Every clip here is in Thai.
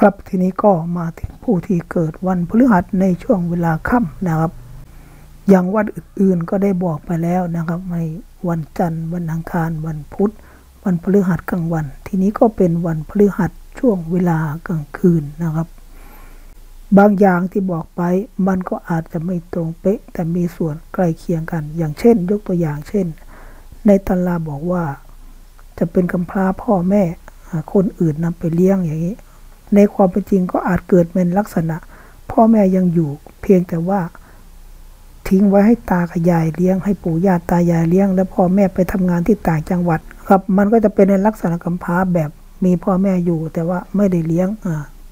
ครับทีนี้ก็มาถึงผู้ที่เกิดวันพฤหัสในช่วงเวลาค่ำนะครับ อย่างวันอื่นๆก็ได้บอกไปแล้วนะครับในวันจันทร์วันอังคารวันพุธ วันพฤหัสกลางวัน ทีนี้ก็เป็นวันพฤหัสช่วงเวลากลางคืนนะครับ บางอย่างที่บอกไปมันก็อาจจะไม่ตรงเป๊ะ แต่มีส่วนใกล้เคียงกัน อย่างเช่น ยกตัวอย่างเช่น ในตำราบอกว่า จะเป็นกำพร้าพ่อแม่คนอื่นนำไปเลี้ยงอย่างนี้ ในความเป็นจริงก็อาจเกิดเป็นลักษณะ พ่อแม่ยังอยู่ เพียงแต่ว่า ทิ้งไว้ให้ตากับยายเลี้ยง ให้ปู่ย่าตายายเลี้ยง แล้วพ่อแม่ไปทำงานที่ต่างจังหวัด ครับ มันก็จะเป็นในลักษณะกำพร้าแบบมีพ่อแม่อยู่ แต่ว่าไม่ได้เลี้ยง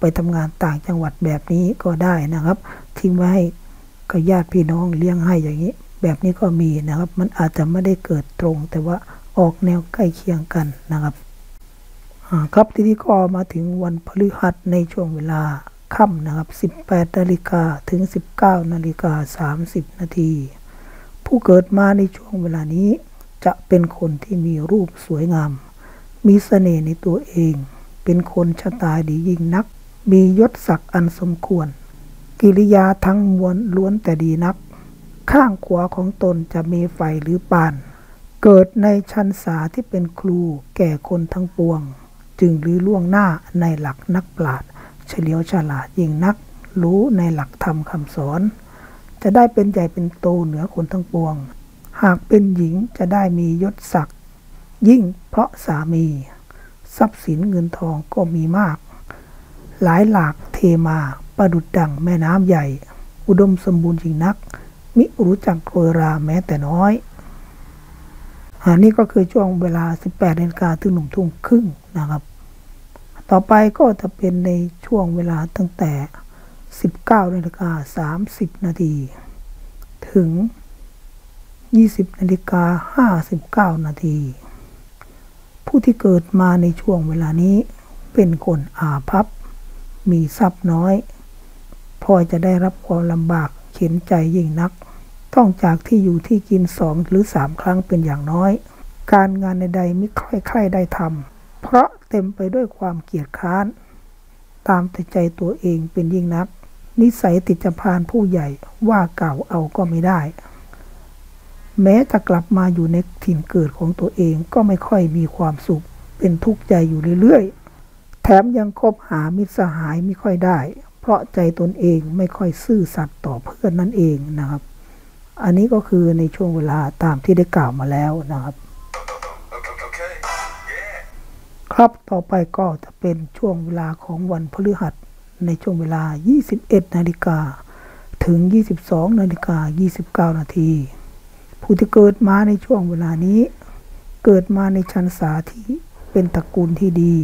ไปทำงานต่างจังหวัดแบบนี้ก็ได้นะครับ ทิ้งไว้ให้กับญาติพี่น้องเลี้ยงให้อย่างนี้ แบบนี้ก็มีนะครับ มันอาจจะไม่ได้เกิดตรง แต่ว่าออกแนวใกล้เคียงกันนะครับ ครับที่นี้ก็มาถึงวันพฤหัสในช่วงเวลาค่ำนะครับ 18นาฬิกาถึง 19นาฬิกา30 นาที ผู้เกิดมาในช่วงเวลานี้จะเป็นคนที่มีรูปสวยงาม มีเสน่ห์ในตัวเอง เป็นคนชะตาดียิ่งนัก มียศศักดิ์อันสมควร กิริยาทั้งมวลล้วนแต่ดีนัก ข้างขวาของตนจะมีไฟหรือปาน เกิดในชั้นษาที่เป็นครูแก่คนทั้งปวง จึงรือล่วงหน้าในหลักนักปราชญ์เฉลียวฉลาดยิ่งนัก รู้ในหลักธรรมคำสอน จะได้เป็นใหญ่เป็นโตเหนือคนทั้งปวง หากเป็นหญิงจะได้มียศศักดิ์ยิ่งเพราะสามี ทรัพย์สินเงินทองก็มีมาก หลายหลากเทมาประดุดดังแม่น้ำใหญ่ อุดมสมบูรณ์จริงนัก มิรู้จักโรยราแม้แต่น้อยอันนี้ก็คือช่วงเวลา 18นาฬิกาถึงหนึ่งทุ่มครึ่ง นะครับ ต่อไปก็จะเป็นในช่วงเวลาตั้งแต่ 19นาฬิกา30 นาทีถึง 20นาฬิกา59 นาทีผู้ที่เกิดมาในช่วงเวลานี้ เป็นคนอาภัพ มีทรัพย์น้อยพอจะได้รับความลำบากเข็นใจยิ่งนัก ต้องจากที่อยู่ที่กินสองหรือสามครั้งเป็นอย่างน้อย การงานใดๆไม่ค่อยใครได้ทำ เพราะเต็มไปด้วยความเกียจค้าน ตามแต่ใจตัวเองเป็นยิ่งนัก นิสัยติดจพานผู้ใหญ่ว่าเก่าเอาก็ไม่ได้ แม้จะกลับมาอยู่ในถิ่นเกิดของตัวเองก็ไม่ค่อยมีความสุข เป็นทุกข์ใจอยู่เรื่อยๆ แถมยังคบหามิตรสหายไม่ค่อยได้ เพราะใจตนเองไม่ค่อยซื่อสัตย์ต่อเพื่อนนั่นเองนะครับ อันนี้ก็คือในช่วงเวลาตามที่ได้กล่าวมาแล้วนะครับ ครับต่อไปก็จะเป็นช่วงเวลาของวันพฤหัสในช่วงเวลา 21 นาฬิกา ถึง 22 นาฬิกา 29 นาที ผู้ที่เกิดมาในช่วงเวลานี้ เกิดมาในชั้นสาที่เป็นตระกูลที่ดี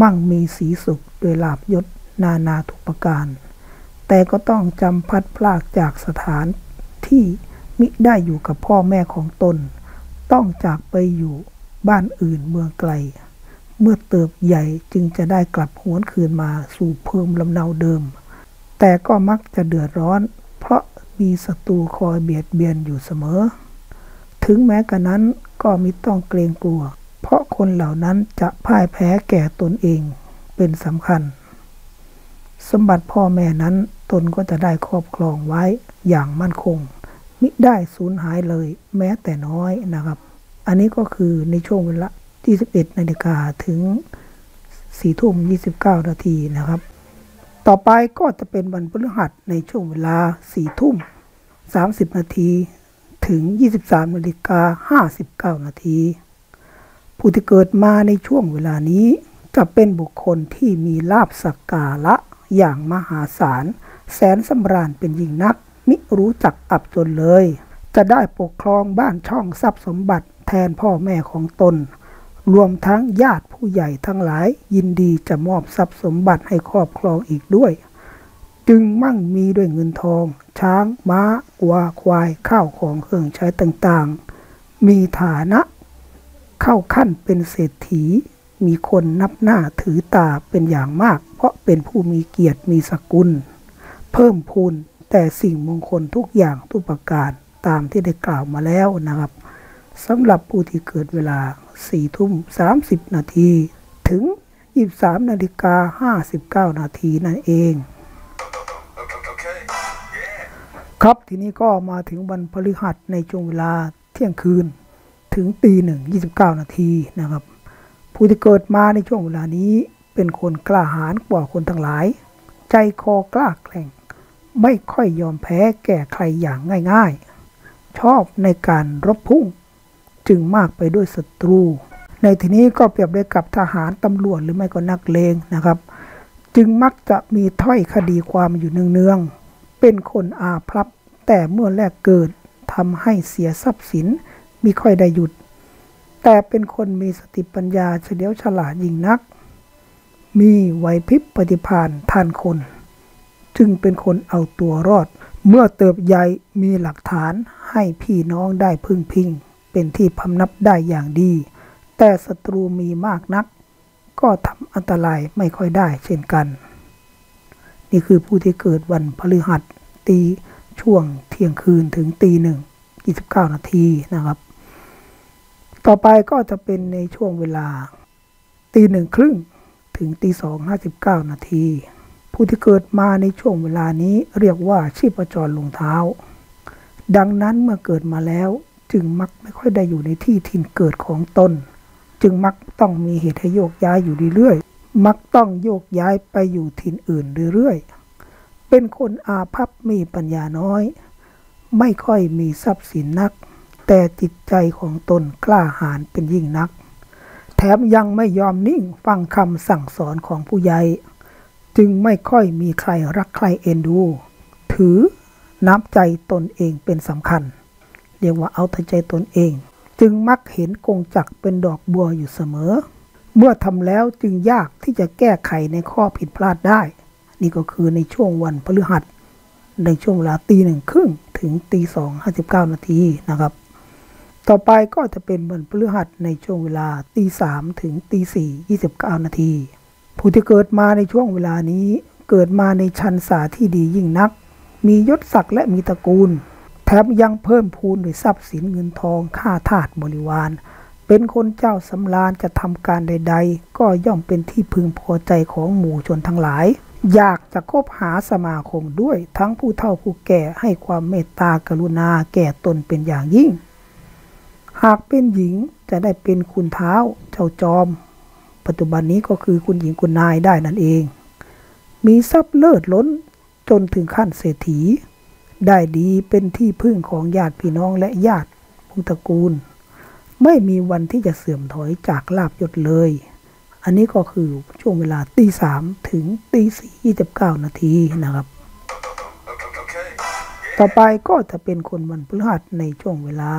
มั่งมีสีสุขโดยลาบยศนานาทุกประการ แต่ก็ต้องจำพัดพลากจากสถานที่มิได้อยู่กับพ่อแม่ของตน ต้องจากไปอยู่บ้านอื่นเมืองไกล เมื่อเติบใหญ่จึงจะได้กลับหวนคืนมาสู่เพิ่มลำเนาเดิม แต่ก็มักจะเดือดร้อน เพราะมีศัตรูคอยเบียดเบียนอยู่เสมอ ถึงแม้กระนั้นก็มิต้องเกรงกลัว เพราะคนเหล่านั้นจะพ่ายแพ้แก่ตนเองเป็นสำคัญ สมบัติพ่อแม่นั้นตนก็จะได้ครอบครองไว้อย่างมั่นคง มิได้สูญหายเลยแม้แต่น้อยนะครับ อันนี้ก็คือในช่วงเวลา ที่11นาฬิกาถึง4ทุ่ม29 นาทีนะครับ ต่อไปก็จะเป็นวันพฤหัสในช่วงเวลา4ทุ่ม30 นาทีถึง 23นาฬิกา59 นาที ผู้ที่เกิดมาในช่วงเวลานี้จะเป็นบุคคลที่มีลาบสักการะอย่างมหาศาล แสนสำราญเป็นยิ่งนัก มิรู้จักอับจนเลย จะได้ปกครองบ้านช่องทรัพย์สมบัติแทนพ่อแม่ของตน รวมทั้งญาติผู้ใหญ่ทั้งหลาย ยินดีจะมอบทรัพย์สมบัติให้ครอบครองอีกด้วย จึงมั่งมีด้วยเงินทอง ช้างม้าวัวควายข้าวของเครื่องใช้ต่างๆ มีฐานะ เข้าขั้นเป็นเศรษฐี มีคนนับหน้าถือตาเป็นอย่างมาก เพราะเป็นผู้มีเกียรติมีสกุล เพิ่มพูนแต่สิ่งมงคลทุกอย่างทุกประการตามที่ได้กล่าวมาแล้วนะครับ สำหรับผู้ที่เกิดเวลา 4 ทุ่ม 30 นาที ถึง 23 นาฬิกา 59 นาทีนั่นเอง ครับทีนี้ก็มาถึงวันพฤหัสในช่วงเวลาเที่ยงคืน ถึงตีหนึ่งยี่สิบเก้านาทีนะครับ ผู้ที่เกิดมาในช่วงเวลานี้เป็นคนกล้าหาญกว่าคนทั้งหลาย ใจคอกล้าแกร่ง ไม่ค่อยยอมแพ้แก่ใครอย่างง่าย ๆ ชอบในการรบพุ่ง จึงมากไปด้วยศัตรู ในที่นี้ก็เปรียบได้กับทหารตำรวจหรือไม่ก็นักเลงนะครับ จึงมักจะมีถ้อยคดีความอยู่เนืองๆเป็นคนอาภัพแต่เมื่อแรกเกิดทำให้เสียทรัพย์สินมิค่อยได้หยุด แต่เป็นคนมีสติปัญญาเฉลียวฉลาดยิ่งนัก มีไหวพริบปฏิภาณท่านคน จึงเป็นคนเอาตัวรอด เมื่อเติบใหญ่มีหลักฐานให้พี่น้องได้พึ่งพิง เป็นที่พำนับได้อย่างดี แต่ศัตรูมีมากนัก ก็ทำอันตรายไม่ค่อยได้เช่นกัน นี่คือผู้ที่เกิดวันพฤหัสตีช่วงเที่ยงคืนถึงตีหนึ่งยี่สิบเก้านาทีนะครับ ต่อไปก็จะเป็นในช่วงเวลาตีหนึ่งครึ่งถึงตีสองห้าสิบเก้านาที ผู้ที่เกิดมาในช่วงเวลานี้เรียกว่าชีพจรลงเท้า ดังนั้นเมื่อเกิดมาแล้ว จึงมักไม่ค่อยได้อยู่ในที่ถิ่นเกิดของตน จึงมักต้องมีเหตุให้โยกย้ายอยู่เรื่อยๆ มักต้องโยกย้ายไปอยู่ถิ่นอื่นเรื่อยๆ เป็นคนอาภัพมีปัญญาน้อย ไม่ค่อยมีทรัพย์สินนัก แต่จิตใจของตนกล้าหาญเป็นยิ่งนัก แถมยังไม่ยอมนิ่งฟังคำสั่งสอนของผู้ใหญ่จึงไม่ค่อยมีใครรักใครเอ็นดู ถือน้ำใจตนเองเป็นสำคัญ เรียกว่าเอาแต่ใจตนเอง จึงมักเห็นกงจักเป็นดอกบัวอยู่เสมอ เมื่อทำแล้วจึงยากที่จะแก้ไขในข้อผิดพลาดได้ นี่ก็คือในช่วงวันพฤหัสในช่วงเวลาตีหนึ่งครึ่งถึงตีสองห้าสิบเก้านาทีนะครับ ต่อไปก็จะเป็นวันพฤหัสในช่วงเวลาตีสามถึงตีสี่ยี่สิบเก้านาทีผู้ที่เกิดมาในช่วงเวลานี้เกิดมาในชันสาที่ดียิ่งนัก มียศศักดิ์และมีตระกูล แถมยังเพิ่มพูนด้วยทรัพย์สินเงินทองค่าทาสบริวาร เป็นคนเจ้าสำราญจะทำการใด ๆ ก็ย่อมเป็นที่พึงพอใจของหมู่ชนทั้งหลาย อยากจะคบหาสมาคมด้วยทั้งผู้เฒ่าผู้แก่ให้ความเมตตากรุณาแก่ตนเป็นอย่างยิ่ง หากเป็นหญิงจะได้เป็นคุณเท้าเจ้าจอม ปัจจุบันนี้ก็คือคุณหญิงคุณนายได้นั่นเอง มีทรัพย์เลิศล้นจนถึงขั้นเศรษฐี ได้ดีเป็นที่พึ่งของญาติพี่น้องและญาติพุตระกูล ไม่มีวันที่จะเสื่อมถอยจากลาบยศเลย อันนี้ก็คือช่วงเวลาตีสามถึงตีสี่ยี่สิบเก้านาทีนะครับ ต่อไปก็จะเป็นคนวันพฤหัสในช่วงเวลา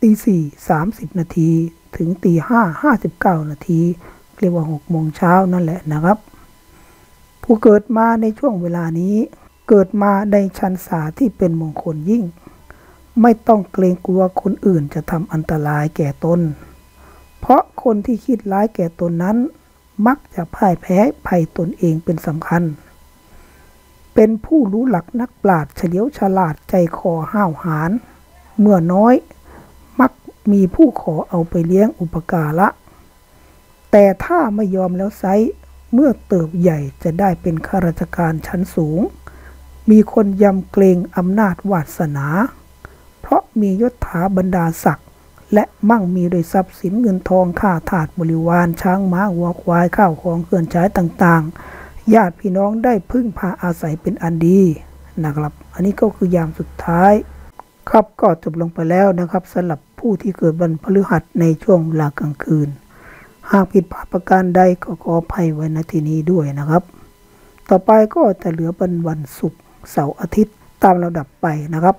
ตีสี่สามสิบนาทีถึงตีห้าห้าสิบเก้านาทีเรียกว่าหกโมงเช้านั่นแหละนะครับ ผู้เกิดมาในช่วงเวลานี้ เกิดมาในชันสาที่เป็นมงคลยิ่ง ไม่ต้องเกรงกลัวคนอื่นจะทำอันตรายแก่ตน เพราะคนที่คิดร้ายแก่ตนนั้น มักจะพ่ายแพ้ภัยตนเองเป็นสำคัญ เป็นผู้รู้หลักนักปราชญ์เฉลียวฉลาดใจคอห้าวหาญเมื่อน้อย มักมีผู้ขอเอาไปเลี้ยงอุปการะ แต่ถ้าไม่ยอมแล้วไซเมื่อเติบใหญ่จะได้เป็นข้าราชการชั้นสูง มีคนยำเกรงอำนาจวาสนา เพราะมียศถาบรรดาศักดิ์และมั่งมีโดยทรัพย์สินเงินทองค่าทาสบริวารช้างม้าวัวควายข้าวของเครื่องใช้ต่างๆ ญาติพี่น้องได้พึ่งพาอาศัยเป็นอันดีนะครับ อันนี้ก็คือยามสุดท้าย ครับก็จบลงไปแล้วนะครับสำหรับผู้ที่เกิดวันพฤหัสในช่วงเวลากลางคืน หากผิดพลาดประการใดก็ขออภัยไว้ณที่นี้ด้วยนะครับ ต่อไปก็จะเหลือเป็นวันศุกร์ เสาร์อาทิตย์ตามระดับไปนะครับ